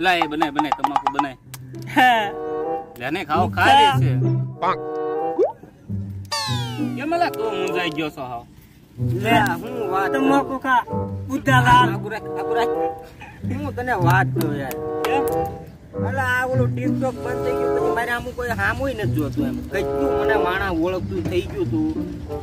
લા એ બનાય બનાય તમાકુ બનાય. લેને ખાઓ ખાય છે. કેમ લા તું મુંજાઈ ગયો છો હાવ? લે હું વાત તમાકુ ખા. બુદ્ધા આગુ રાખ, આગુ હું તને વાત કહું યાર. અલા આ ઓલું ટિકટોક બંધ થઈ ગયું પછી મારે આમું કોઈ હામુય નથી જોતું એમ. કેટલું મને માણા ઓળખતું થઈ ગયું તું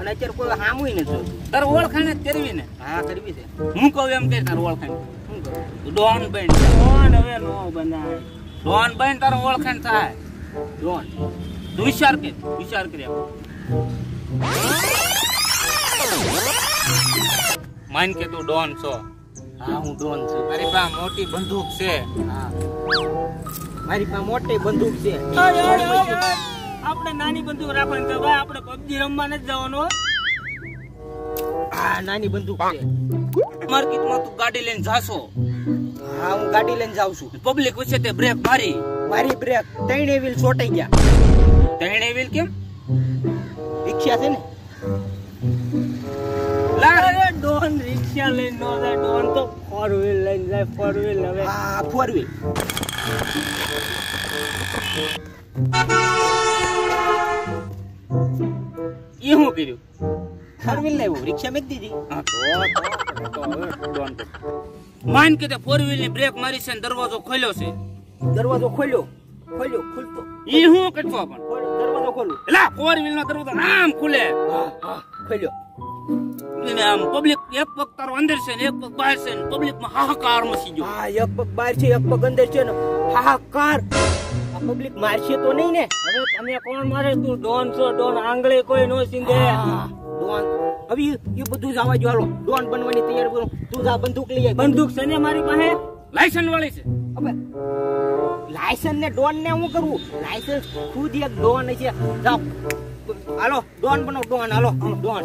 અને અત્યારે કોઈ હામુય નથી જોતું. તાર ઓળખાણ જ કરવી ને. હા કરવી છે. હું કહું એમ કે તાર ઓળખાણ ડોન બેન ડોન હવે નો બનાય ડોન બેન તારો ઓળખાણ થાય. ડોન. તું વિચાર કે વિચાર કર્યા માન કે તું ડોન છો. હા હું ડોન છું. મારી પાસે મોટી બંદૂક છે. હા. મારી પાસે મોટી બંદૂક છે. આપણે નાની બંદૂક રાખવાની તો ભાઈ આપણે પબજી રમવા નથી જવાનું. હા નાની બંદૂક છે. માર્કેટમાં તું ગાડી લઈને જાશો. હા હું ગાડી લઈને જાઉં છું. પબ્લિક વચ્ચે તે બ્રેક મારી. મારી બ્રેક ત્રણે વ્હીલ છોટાઈ ગયા. તેણે વ્હીલ કેમ? રિક્ષા છે ને? લા ડોન રિક્ષા લઈને નો જાય ડોન તો ફોર વ્હીલ લઈને જાય ફોર વ્હીલ હવે. હા ફોર વ્હીલ એ શું કર્યું ફોર વ્હીલ લાવ્યો રિક્ષા મેક દીધી. હા, તો- તો- તો હવે ડોન કર. માન કે તે ફોર વ્હીલની બ્રેક મારી છે ને દરવાજો ખોલ્યો છે. દરવાજો ખોલ્યો. ખોલ્યો ખુલતો. ઈ હું કટકો પણ? દરવાજો ખોલું એલા ફોર વ્હીલ નો દરવાજો આમ ખુલે ખોલ્યો. આમ પબ્લિક એક પગ તારો અંદર છે ને એક પગ બહાર છે ને પબ્લિકમાં હાહાકાર મસી ગયો. હા એક પગ બહાર છે એક પગ અંદર છે ને હાહાકાર. પબ્લિક મારશે તો નહીં ને? હવે તમે કોણ મારે? તું ડોન છો ડોન આંગળે કોઈ નો. સિંધે હા, ડોન. હવે એ બધું જ આવા જો હાલો. ડોન બનવાની તૈયારી કરું. તું જા બંદૂક લઈ આય. બંદૂક છે ને મારી પાસે? લાયસન્સ વાળી છે. હવે લાયસન્સ ને ડોન ને હું કરું? લાયસન્સ ખુદ એક ડોન છે. જાઓ હાલો ડોન બનો ડોન. હાલો ડોન.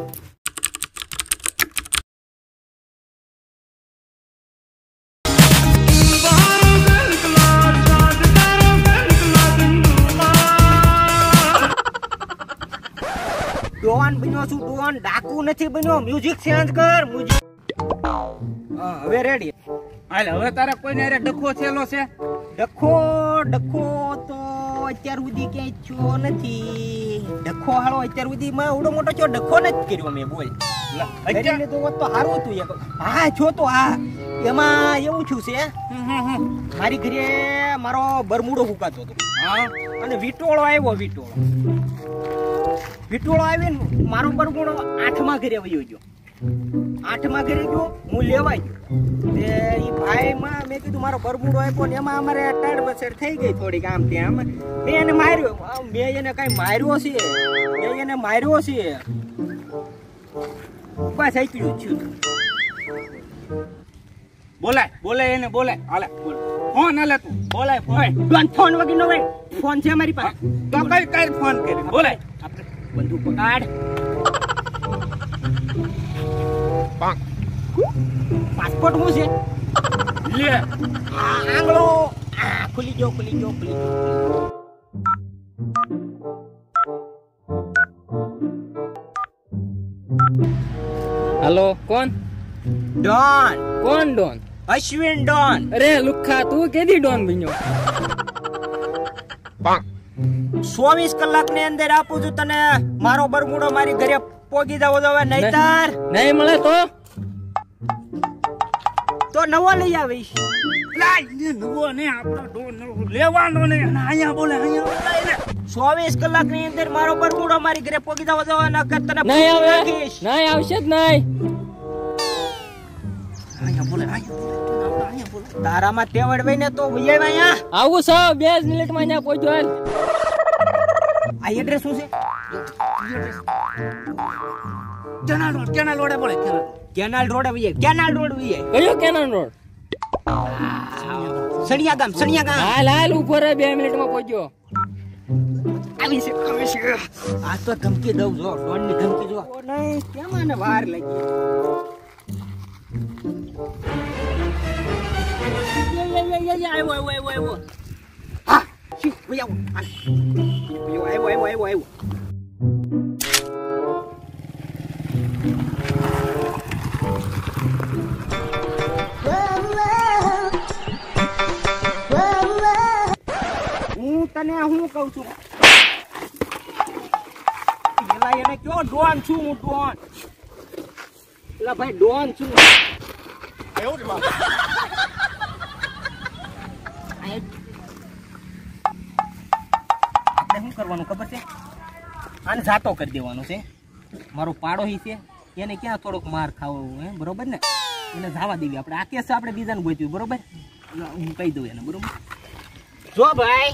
ડોન ડાકુ નથી બન્યો. મ્યુઝિક ચેન્જ કર મ્યુઝિક હવે રેડી હાલ હવે તારે કોઈને અરે ડખો થયેલો છે? ડખો ડખો તો અત્યાર સુધી ક્યાંય છો નથી. ડખો હાળો અત્યાર સુધી માં ઉડો મોટો છો ડખો નથી કર્યો મેં બોલ. અત્યારે તો હોત તો સારું હતું એક. હા છો તો હા. એમાં એવું છું છે. મારી ઘરે મારો બરમુડો ફૂકાતો હતો. હા? અને વિટોળો આવ્યો વિટોળો. વિટોળો આવીને મારો બરમુડો આઠમા ઘરે વયો ગયો. આઠમા ઘરે ગયો હું લેવાઈ ગયો. તે ઈ ભાઈમાં મેં કીધું મારો બરમુડો આપ્યો ને એમાં અમારે ટાઢ બસેડ થઈ ગઈ થોડીક આમ ત્યાં મેં એને માર્યો. મેં એને કઈ માર્યો છે? મેં એને માર્યો છે? બસ એટલું જ છું. બોલાય બોલાય એને બોલાય. હાલે ફોન હાલે તું. બોલાય ફોન. ફોન વગર નો ફોન છે મારી પાસે. તો કઈ કઈ ફોન કરી. બોલાય. બંદૂક પકડ પાસપોર્ટ શું છે? લે. આંગળો. આ ખુલી ગયો ખુલી ગયો ખુલી ગયો. હાલો કોણ? ડોન. કોણ ડોન? અશ્વિન ડોન. અરે લુખા તું કેદી ડોન બન્યો? ચોવીસ કલાકની અંદર આપું છું તને. મારો બરમુડો મારી ઘરે પોગી જવો જોવે નહીતર. નહીં મળે તો? તો નવો લઈ આવીશ. નવો ને આપણો લેવાનો ને અહીંયા બોલે અહીંયા ચોવીસ કલાકની. અંદર મારો બરમુડો મારી ઘરે પોગી જવો જોવે નકર તને નહીં આવે. નહીં આવશે જ નહીં. તું તારામાં ને તો વૈયા અહીંયા. આવું છો? બે જ મિનિટમાં અહીંયા પહોંચ્યો આ એડ્રેસ શું છે? કેનાલ રોડ કેનાલ રોડે બોલે કેનાલ. કેનાલ રોડ કેનાલ કયો સણિયા ગામ સણિયા ગામ હાલ હાલ ઊભો રહે બે મિનિટમાં પહોંચ્યો. આવી છે આવી છે. આ તો ધમકી દઉં જો ડોનની ધમકી જો. નહીં કેમ આને વાર લાગી આવ્યો આવ્યો આવ્યો આવ્યો હા શી, વઈ આવો. હાલ. વઈ આવો, આવ્યો આવ્યો આવ્યો આવ્યો તને હું કહું છું એલા એને કયો ડોન છું હું ડોન એલા ભાઈ ડોન છું. આ- આપણે શું કરવાનું ખબર છે? આને જાતો કરી દેવાનો છે. મારો પાડોશી છે. એને ક્યાં થોડોક માર ખાવો હે બરોબર ને? એને જવા દેવી. આપણે આ કેસ આપણે બીજાને ગોચ્યું બરોબર? હું કહી દઉં એને બરોબર? જો ભાઈ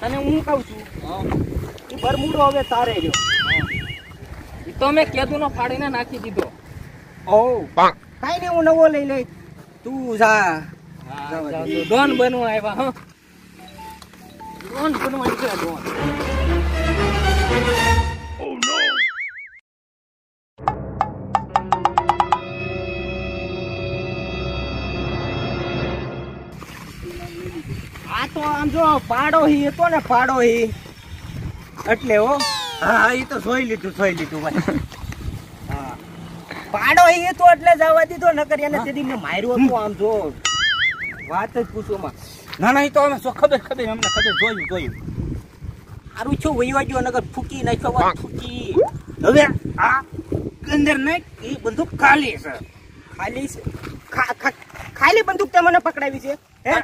તને હું કહું છું? એ બરમુડો હવે તારે રહ્યો. તો મેં કેદુનો ફાડીને નાખી દીધો. ઓ. કાઈ નહીં હું નવો લઈ લઈ તું જા. ડોન બનવા આવ્યા હા. ડોન બનવા નીકળ્યા ડોન. આ તો આમ જો પાડોશી હતો ને પાડોશી એટલે હો. હા એ તો જોઈ લીધું સોઈ લીધું ભાઈ. હા પાડોશી તો એટલે જવા દીધો નકર એને તેથી મેં માર્યો હતો આમ જો. વાત જ પૂછો માં. ના ના એ તો અમે સો ખબર ખબર અમને ખબર જોયું જોયું. આરું છો વહીવા ગયો નગર ફૂકી નાખ્યો વાત ફૂકી. હવે આ અંદર ને એ બંદૂક ખાલી છે. ખાલી છે? ખા- ખા- ખાલી બંદૂક તે મને પકડાવી છે? હે?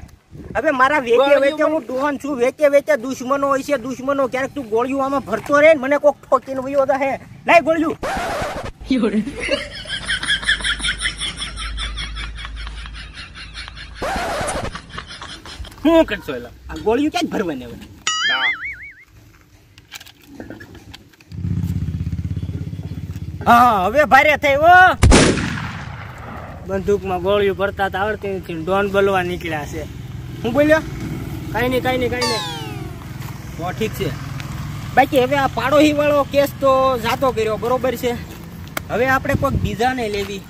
હવે મારા વેચે વેચે હું ડોહન છું વેચે વેચે દુશ્મનો હોય છે દુશ્મનો ક્યારેક તું ગોળીઓ આમાં ભરતો રહે મને કોક ઠોકીને વયો હે લાય ગોળીઓ. શું કરશો એલા? આ ગોળીઓ ક્યાં ભરવાની હવે હા. હવે ભારે થઈ બંદૂકમાં ગોળીઓ ભરતા તો આવડતી નથી ડોન બોલવા નીકળ્યા છે. હું બોલ્યો? કાઈ નહીં કઈ નહીં કાઈ નહીં. તો ઠીક છે. બાકી હવે આ પાડોશી વાળો કેસ તો જાતો કર્યો બરોબર છે. હવે આપણે કોઈક બીજાને લેવી.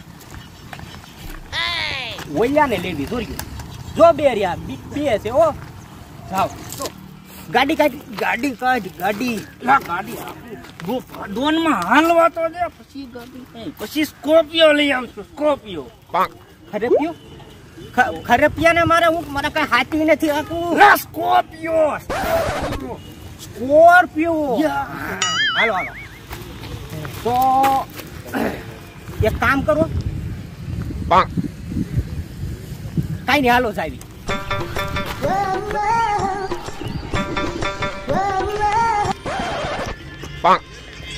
ઓલિયાને લેવી જોર્યું જો બે રહ્યા બી- છે ઓ જાઓ. ગાડી કાઢ ગાડી કાઢ ગાડી. લા ગાડી ડોનમાં હાલવા તો દે પછી ગાડી પછી સ્કોપિયો લઈ આવશું સ્કોપિયો ખરેપિયો? ખ- ખરેપિયાને મારે હું મારે કઈ હાથી નથી આખું લા સ્કોપિયો સ્કોર્પિયો. હાલો હાલો. તો એક કામ કરો. કાઈ નહીં હાલો સાહેબ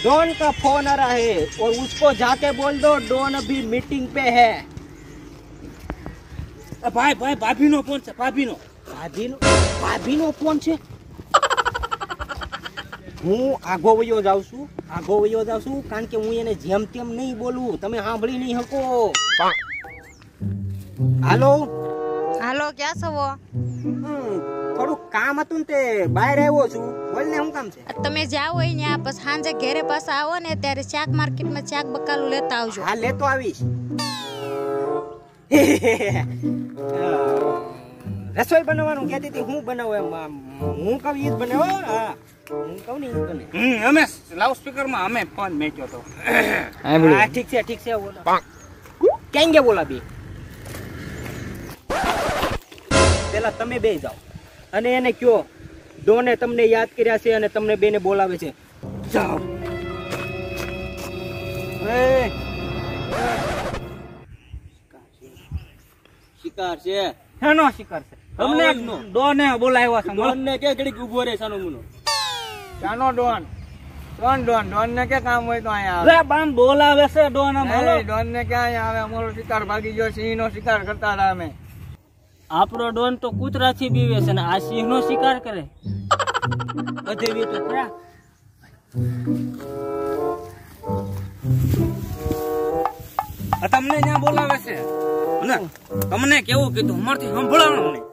डॉन का फोन आ रहा है और उसको जाके बोल दो डॉन अभी मीटिंग पे है ભાઈ ભાઈ ભાભીનો ફોન છે ભાભીનો ભાભીનો ભાભીનો ફોન છે હું આગો વયો જાઉં છું આગો વયો જાઉં છું કારણ કે હું એને જેમ તેમ નહીં બોલું તમે સાંભળી નહીં શકો હાલો હાલો ક્યાં છો થોડુંક કામ હતું ને તે બહાર આવ્યો છું. બોલ ને શું કામ છે? તમે જાઓ હોય ત્યાં પછી સાંજે ઘેરે પાછા આવો ને ત્યારે શાક માર્કેટમાં શાક બકાલું લેતા આવજો. હા લેતો આવીશ. રસોઈ બનાવવાનું કહેતી હતી હું બનાવું એમ? આમ, હું કહું ઈ જ બનાવો હા. હું કહું ને ઈ જ બને. અમે લાઉડ સ્પીકરમાં અમે ફોન મેચ્યો તો. હા ઠીક છે ઠીક છે બોલો. ક્યાં ગયા બોલા બે પેલા તમે બે જાઓ. અને એને કયો દોને તમને યાદ કર્યા છે અને તમને બેને બોલાવે છે. જાઓ. શિકાર છે. હેનો શિકાર છે? તમને ડોને બોલાવ્યા છે ડોન ને કે ઘડીક ઊભો રહે સાનો મુનો. ડોન ડોન ડોન ડોન ને કે કામ હોય તો અહીંયા આવે. બામ બોલાવે છે ડોન ડોન ને ક્યાં અહીંયા આવે? અમારો શિકાર ભાગી ગયો સિંહ નો શિકાર કરતા હતા અમે. આપણો ડોન તો કૂતરાથી બીવે છે ને આ સિંહનો શિકાર કરે. અધેવી તો ખરા. તમને ત્યાં બોલાવે છે. તમને કેવું કીધું? અમારથી સંભળાવવાનું નહીં.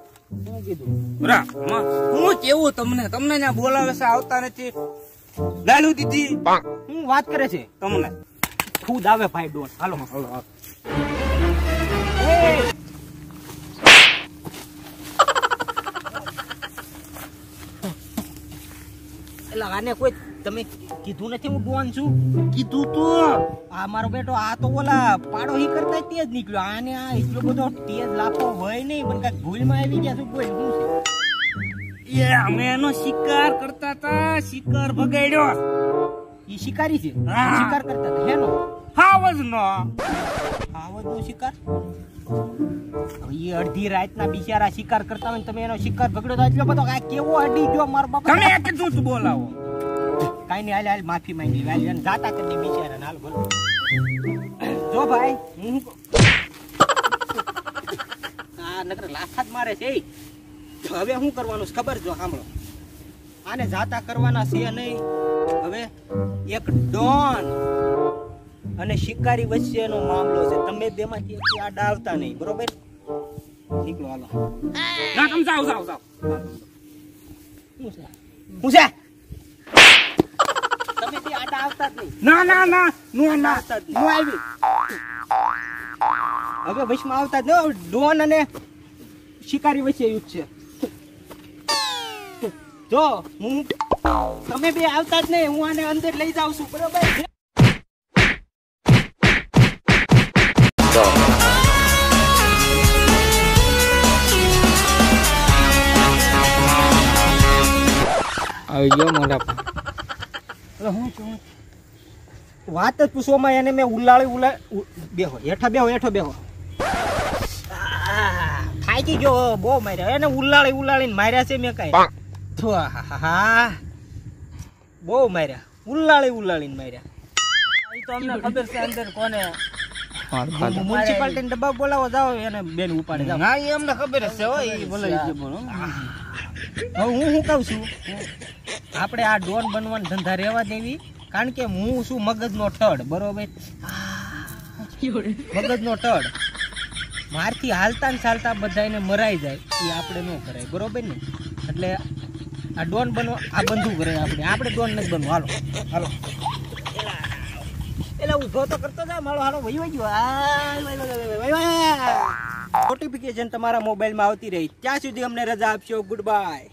હું કેવું તમને? તમને ત્યાં બોલાવે છે આવતા નથી. ગાલું દીધી. હું વાત કરે છે? તમને. ખુદ આવે ભાઈ ડોન. હાલો હાલો હાલો. આને કોઈ તમે કીધું નથી હું ડોન છું? કીધું તો. આ મારો બેટો આ તો ઓલા પાડોશી કરતા તેજ નીકળ્યો. આને આ એટલો બધો તેજ લાફો હોય નહીં પણ કાંઈક ભૂલમાં આવી ગયા છું બોલ શું છે? એ અમે એનો શિકાર કરતા હતા શિકાર ભગાડ્યો. એ શિકારી છે? શિકાર કરતા હતા હેનો હાવજ નો આવડનો શિકાર? ઈ અડધી રાતના બિચારા શિકાર કરતા હોય તમે એનો શિકાર તો એટલો બધો આ કેવો અડી ગયો મારો બાપા? તમે એક જ તું બોલાવો. કાઈ નહીં હાલ હાલ માફી માંગી. હાલ એને જાતા કરી બિચારા હાલ બોલો. જો ભાઈ હું આ નકર લાફા જ મારે છે હવે શું કરવાનું છે ખબર જો સાંભળો. આને જાતા કરવાના છે નહીં. હવે એક ડોન. અને શિકારી વચ્ચેનો મામલો છે. તમે બેમાંથી એક આડા આવતા નહીં બરોબર? નીકળો હાલો. ના તમે જાઓ જાઓ જાઓ. હું છે? તમે તે આડા આવતા જ નહીં. ના ના ના નો ના. આવતા જ નહીં. આવી? હવે વચમાં આવતા જ ન ડોન અને શિકારી વચ્ચે યુદ્ધ છે. જો હું તમે બે આવતા જ નહીં. હું આને અંદર લઈ જાઉં છું. બરોબર? આવી ગયો મોઢા પર હું છું. વાત જ પૂછવામાં એને મેં ઉલાળી ઉલાળ બેહો હેઠા બેહો હેઠો બેહો. ખાઈ ગયો બહુ માર્યા. એને ઉલાળી ઉલાળીને માર્યા છે મેં કઈ. બહુ માર્યા. ઉલાળી ઉલાળીને માર્યા. એ તો અમને ખબર છે અંદર કોને. મ્યુનિસિપાલિટી ડબ્બા બોલાવો જાઓ એને બેન ઉપાડે જાઓ. ના એ અમને ખબર જ છે હો એ બોલો. હું શું કહું છું? આપણે આ ડોન બનવાના ધંધા રહેવા દેવી કારણ કે હું શું મગજનો ટડ બરોબર? મગજનો ટડ મારથી હાલતા ને ચાલતા બધાને મરાઈ જાય એ આપણે ન કરાય બરોબર ને? એટલે આ ડોન બનવા આ બંધુ કરે આપણે આપણે ડોન નથી બનવું. હાલો હાલો. એટલે ઊભો તો કરતો જા મારો હાલો વહી વહી ગયો. નોટિફિકેશન તમારા મોબાઈલમાં આવતી રહી. ત્યાં સુધી અમને રજા આપશો. Good bye